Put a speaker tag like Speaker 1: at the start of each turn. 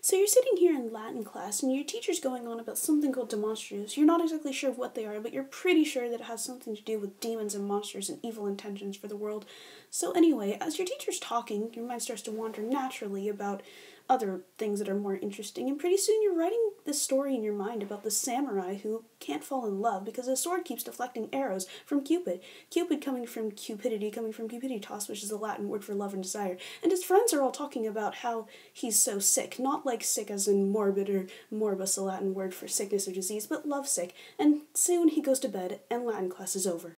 Speaker 1: So you're sitting here in Latin class and your teacher's going on about something called demonstratives. You're not exactly sure of what they are, but you're pretty sure that it has something to do with demons and monsters and evil intentions for the world. So anyway, as your teacher's talking, your mind starts to wander naturally about other things that are more interesting, and pretty soon you're writing this story in your mind about the samurai who can't fall in love because his sword keeps deflecting arrows from Cupid. Cupid coming from cupidity, coming from cupiditas, which is the Latin word for love and desire. And his friends are all talking about how he's so sick, not like sick as in morbid or morbus, a Latin word for sickness or disease, but love sick. And soon he goes to bed and Latin class is over.